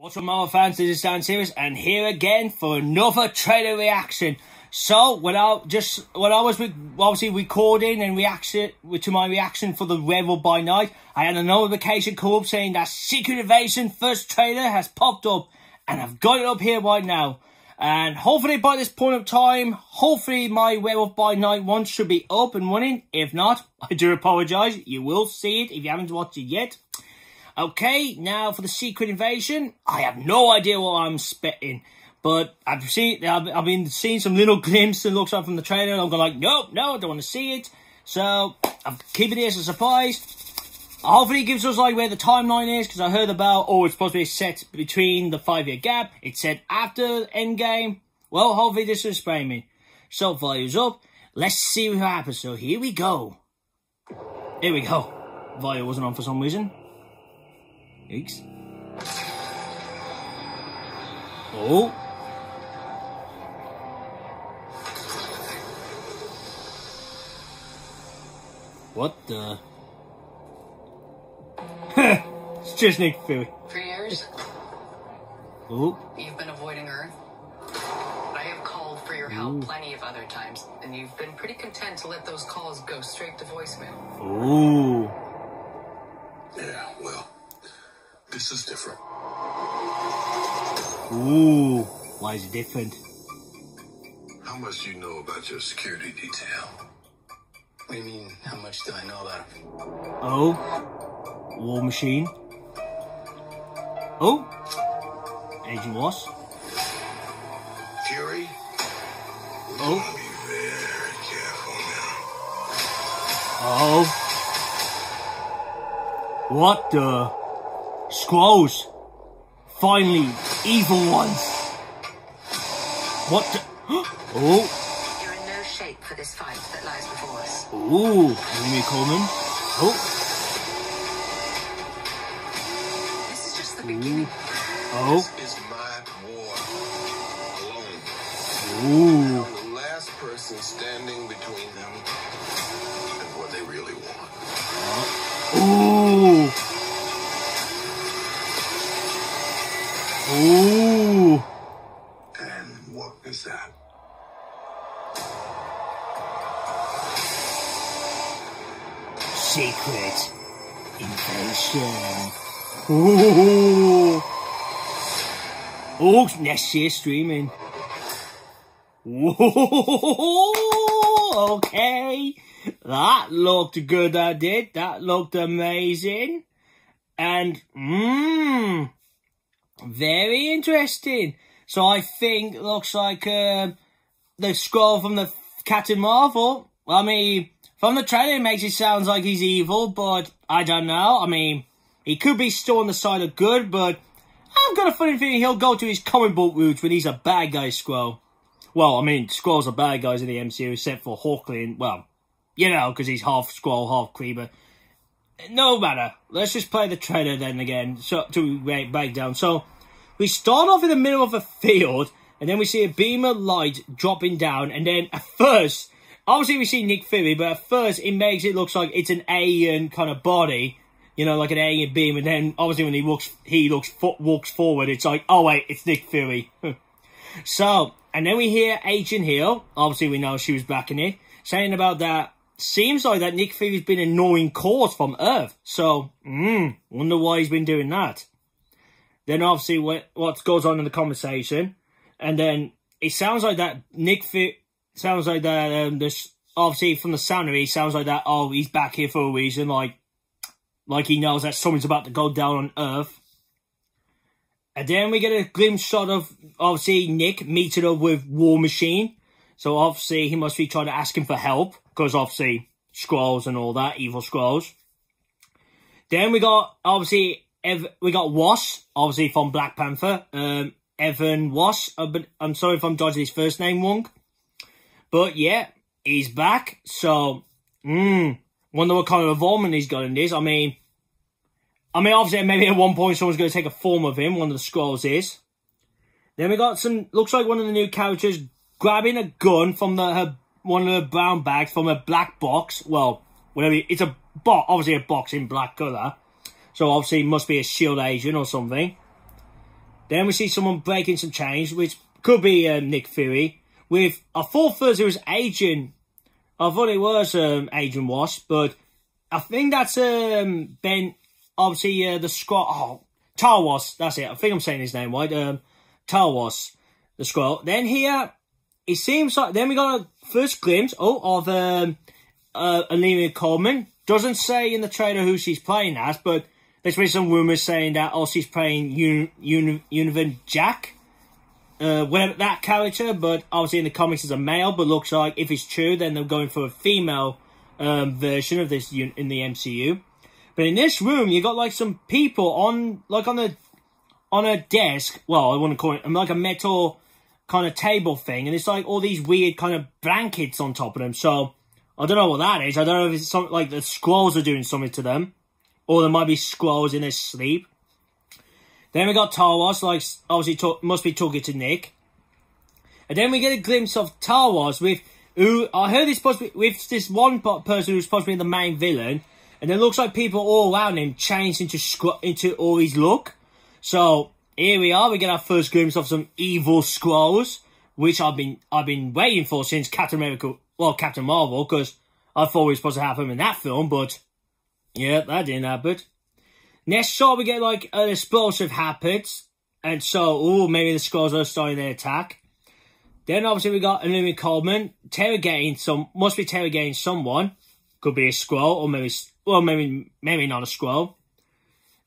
What's up Marvel fans, this is Dan Stevens and here again for another trailer reaction. So, when I just, when I was obviously recording and reaction, to my reaction for the Werewolf by Night, I had a notification come up saying that Secret Invasion first trailer has popped up and I've got it up here right now. And hopefully by this point of time, hopefully my Werewolf by Night one should be up and running. If not, I do apologise. You will see it if you haven't watched it yet. Okay, now for the Secret Invasion. I have no idea what I'm spitting. But I've seen, I've, I've been seeing some little glimpses and looks like from the trailer. And I'm going like, nope, no, I don't want to see it. So, I'm keeping it as a surprise. Hopefully it gives us like where the timeline is. Because I heard about, oh, it's supposed to be set between the five-year gap. It's set after Endgame. Well, hopefully this will explain me. So, volume's up. Let's see what happens. So, here we go. Here we go. Volume wasn't on for some reason. Yikes. Oh. What the? it's just Nick Fury. For years, Oh. you've been avoiding Earth. I have called for your help plenty of other times, and you've been pretty content to let those calls go straight to voicemail. Ooh. This is different. Ooh. Why is it different? How much do you know about your security detail? What do you mean, how much do I know about him? Oh. War Machine. Oh. Agent Wasp. Fury? We Oh. be very careful Oh. What the? Skrulls. Finally, evil ones. What the? Oh. You're in no shape for this fight that lies before us. Ooh. Amy Colman. Oh. This is just the beginning. now. Oh. This is my war. Alone. Ooh. I'm the last person standing between them and what they really want. Ooh. Oh, next year streaming. Whoa, okay. That looked good, that did. That looked amazing. And, mmm, very interesting. So I think looks like uh, the Skrull from the Captain Marvel. I mean, from the trailer, it makes it sound like he's evil, but I don't know. I mean, he could be still on the side of good, but I've got a funny feeling he'll go to his comic book roots when he's a bad guy Skrull. Well, I mean, Skrulls are bad guys in the MCU, except for Hawkeye. And, well, you know, because he's half Skrull, half Creeper. no matter. Let's just play the trailer then again, so to break back down. So, we start off in the middle of a field, and then we see a beam of light dropping down, and then at first, obviously we see Nick Fury, but at first it makes it look like it's an alien kind of body, you know, like an alien beam, and then obviously when he looks, he looks walks forward, it's like, oh wait, it's Nick Fury. so, and then we hear Agent Hill, obviously we know she was back in it, saying about that. Seems like that Nick Fury's been annoying calls from Earth. So, hmm, wonder why he's been doing that. Then obviously what what goes on in the conversation, and then it sounds like that Nick Fury sounds like that. Um, this obviously from the sound of it, it sounds like that. Oh, he's back here for a reason. Like, like he knows that something's about to go down on Earth. And then we get a glimpse shot of obviously Nick meeting up with War Machine. So obviously he must be trying to ask him for help because obviously Skrulls and all that evil Skrulls. Then we got obviously Ev we got Wash obviously from Black Panther. Um, Evan Wash. Uh, I'm sorry if I'm dodging his first name wrong. But yeah, he's back. So, mm, wonder what kind of involvement he's got in this. I mean, I mean, obviously, maybe at one point someone's going to take a form of him. One of the Skrulls is. Then we got some. Looks like one of the new characters grabbing a gun from the her one of the brown bags from a black box. Well, whatever. It's a box, obviously a box in black color. So obviously it must be a shield agent or something. Then we see someone breaking some chains, which could be uh, Nick Fury. With I thought first it was Agent. I thought it was um, Agent Wasp, but I think that's um, Ben. Obviously, uh, the squad. Oh, Talos. That's it. I think I'm saying his name right. Um, Talos, the Skrull. Then here, it seems like then we got a first glimpse oh of um, uh, Olivia Colman. Doesn't say in the trailer who she's playing as, but there's been some rumours saying that oh she's playing Un Un Jack. Uh, whatever that character, but obviously in the comics is a male, but looks like if it's true, then they're going for a female um, version of this in the MCU. But in this room, you got like some people on, like on a, on a desk. Well, I wouldn't call it um, like a metal kind of table thing, and it's like all these weird kind of blankets on top of them. So I don't know what that is. I don't know if it's something like the Skrulls are doing something to them, or there might be Skrulls in their sleep. Then we got Talos, like obviously talk, must be talking to Nick. And then we get a glimpse of Talos with who I heard is supposed to be with this one person who's supposed to be the main villain, and it looks like people all around him changed into into all his look. So here we are. We get our first glimpse of some evil Skrulls, which I've been I've been waiting for since Captain America, well Captain Marvel, because I thought we were supposed to have him in that film, but yeah, that didn't happen. Next shot, we get like an explosive happens, and so oh maybe the Skrulls are starting their attack. Then obviously we got Olivia Colman interrogating some, must be interrogating someone. Could be a Skrull or maybe well, maybe maybe not a Skrull.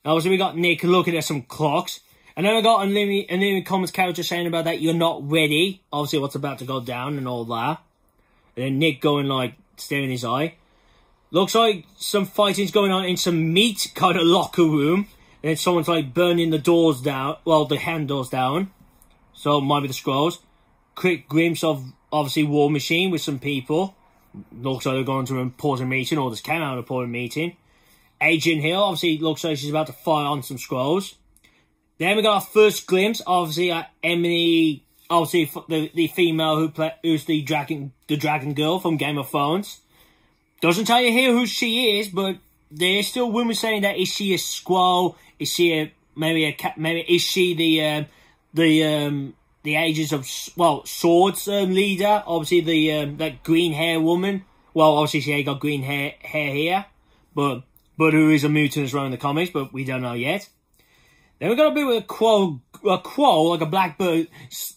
Obviously, we got Nick looking at some clocks. And then I got Unlimited, Unlimited Commons character saying about that you're not ready. Obviously, what's about to go down and all that. And then Nick going, like, staring his eye. Looks like some fighting's going on in some meat kind of locker room. And then someone's, like, burning the doors down. Well, the handles down. So, might be the Skrulls. Quick glimpse of, obviously, War Machine with some people looks like they're going to an important meeting, or just came out of important meeting. Agent Hill, obviously, looks like she's about to fire on some Skrulls. Then we got our first glimpse, obviously, at Emily, obviously, the, the female who play, who's the dragon, the dragon girl from Game of Thrones. Doesn't tell you here who she is, but there's still women saying that is she a Skrull? Is she a maybe a maybe is she the um, the um, the ages of well swords um, leader obviously the um, that green hair woman. Well obviously she ain't got green hair hair here but but who is a mutant as well in the comics but we don't know yet. Then we got a bit with a crow a crow like a blackbird,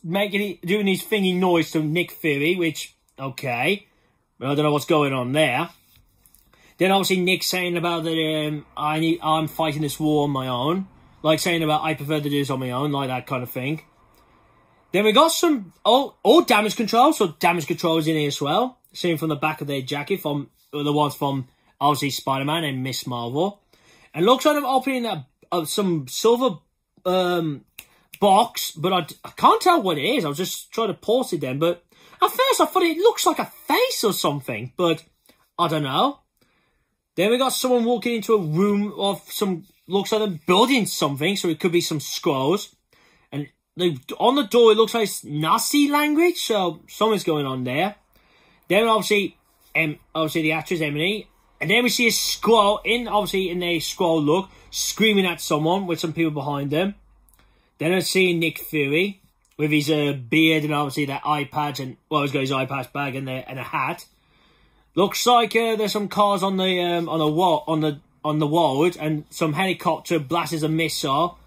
making it doing his thingy noise to Nick Fury which okay. But I don't know what's going on there. Then obviously Nick saying about that um, I need I'm fighting this war on my own. Like saying about I prefer to do this on my own like that kind of thing then we got some all, all damage control, so damage control is in here as well. Seen from the back of their jacket from the ones from obviously Spider-Man and Ms. Marvel. And looks like I'm opening that uh, some silver um, box, but I, I can't tell what it is. I was just trying to pause it then, but at first I thought it looks like a face or something, but I don't know. Then we got someone walking into a room of some, looks like they're building something, so it could be some Skrulls the on the door it looks like Nazi language, so something's going on there. Then obviously, um, obviously the actress Emily, and then we see a Skrull in obviously in a Skrull look, screaming at someone with some people behind them. Then I see Nick Fury with his uh, beard and obviously that iPad and well, he's got his iPad bag and, the, and a hat. Looks like uh, there's some cars on the um, on the wall on the on the road and some helicopter blasts a missile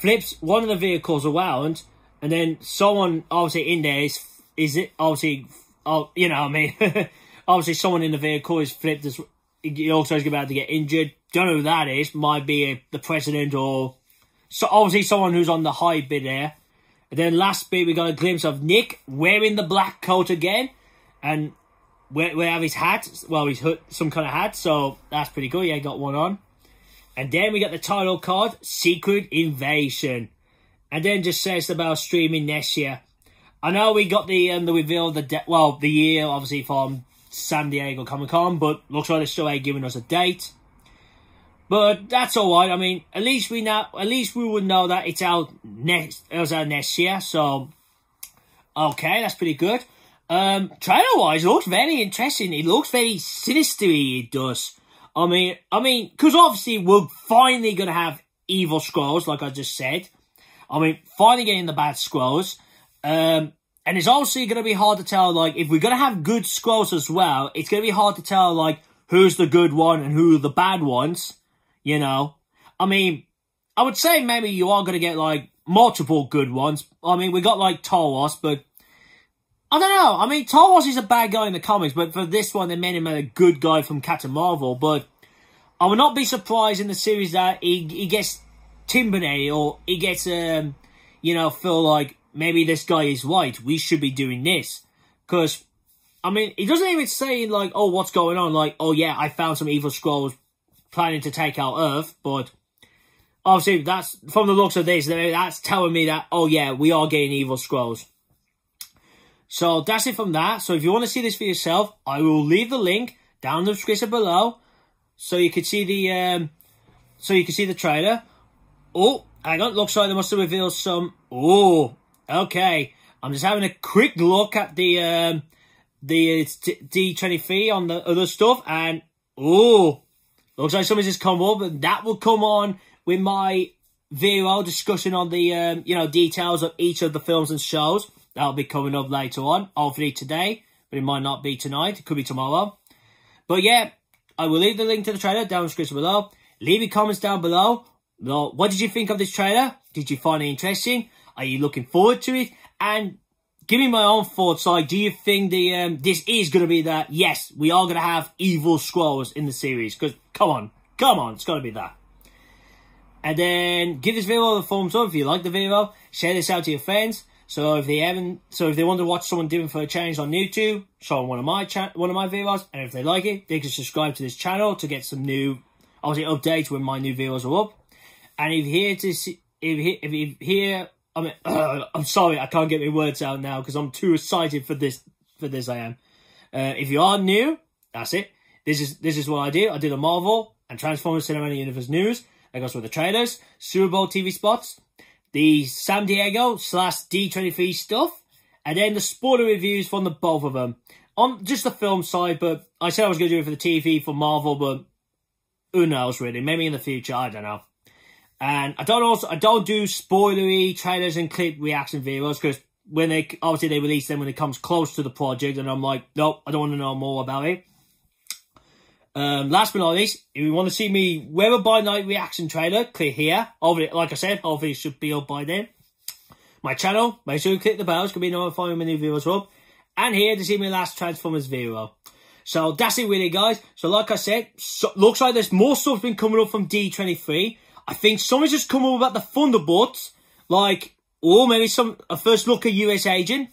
flips one of the vehicles around, and then someone obviously in there is is it obviously oh you know I mean obviously someone in the vehicle is flipped as he also is about to get injured. Don't know who that is. Might be a, the president or so obviously someone who's on the high bit there. And then last bit we got a glimpse of Nick wearing the black coat again, and we, we have his hat. Well, he's hood, some kind of hat, so that's pretty cool. Yeah, got one on. And then we got the title card, Secret Invasion. And then just says about streaming next year. I know we got the um, the reveal the well the year obviously from San Diego Comic Con, but looks like they're still ain't giving us a date. But that's all right. I mean, at least we know. At least we would know that it's out next. It was out next year. So okay, that's pretty good. Um, trailer wise, looks very interesting. It looks very sinister. It does. I mean, I mean, because obviously we're finally going to have evil Skrulls, like I just said. I mean, finally getting the bad Skrulls. Um, and it's obviously going to be hard to tell, like, if we're going to have good Skrulls as well, it's going to be hard to tell, like, who's the good one and who are the bad ones, you know? I mean, I would say maybe you are going to get, like, multiple good ones. I mean, we got, like, Talos, but I don't know. I mean, Talos is a bad guy in the comics, but for this one, they made him a good guy from Captain Marvel, but I would not be surprised in the series that he, he gets Timbernate or he gets, um, you know, feel like maybe this guy is right. We should be doing this. Because, I mean, he doesn't even say, like, oh, what's going on? Like, oh, yeah, I found some evil Skrulls planning to take out Earth. But, obviously, that's, from the looks of this, that's telling me that, oh, yeah, we are getting evil Skrulls. So, that's it from that. So, if you want to see this for yourself, I will leave the link down in the description below. So, you can see the, um, so you can see the trailer. Oh, hang on. Looks like they must have revealed some... Oh, okay. I'm just having a quick look at the um, the uh, D23 on the other stuff. And, oh, looks like something's just come up. And that will come on with my video discussion on the, um, you know, details of each of the films and shows. That'll be coming up later on. Hopefully today. But it might not be tonight. It could be tomorrow. But yeah, I will leave the link to the trailer down in the description below. Leave your comments down below. What did you think of this trailer? Did you find it interesting? Are you looking forward to it? And give me my own thoughts. Like, do you think the um, this is going to be that? Yes, we are going to have evil Skrulls in the series. Because, come on. Come on. It's got to be that. And then, give this video a thumbs up if you like the video. Share this out to your friends. So if they haven't, so if they want to watch someone doing for a change on YouTube, show them one of my chat, one of my videos, and if they like it, they can subscribe to this channel to get some new, obviously updates when my new videos are up. And if you're here to see, if you if you here, I mean, uh, I'm sorry, I can't get my words out now because I'm too excited for this. For this, I am. Uh, if you are new, that's it. This is this is what I do. I do the Marvel and Transformers Cinematic Universe news. I goes with the trailers, Super Bowl TV spots, the San Diego slash D23 stuff, and then the spoiler reviews from the both of them. On just the film side, but I said I was going to do it for the TV for Marvel, but who knows really? Maybe in the future, I don't know. And I don't also I don't do spoilery trailers and clip reaction videos because when they obviously they release them when it comes close to the project, and I'm like, nope, I don't want to know more about it. Um, last but not least, if you want to see me wear a by Night reaction trailer, click here. Hopefully, like I said, hopefully it should be up by then. My channel, make sure you click the bells, can be notified when new videos up. And here to see my last Transformers video. So that's it really, guys. So like I said, so, looks like there's more stuff been coming up from D23. I think someone's just come up about the Thunderbolts, like, or maybe some a first look at US Agent.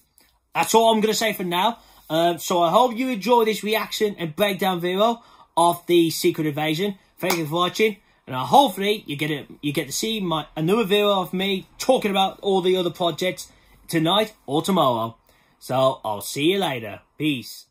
That's all I'm going to say for now. Um, so I hope you enjoy this reaction and breakdown video of the Secret Invasion. Thank you for watching. And hopefully you get it, you get to see my another video of me talking about all the other projects tonight or tomorrow. So I'll see you later. Peace.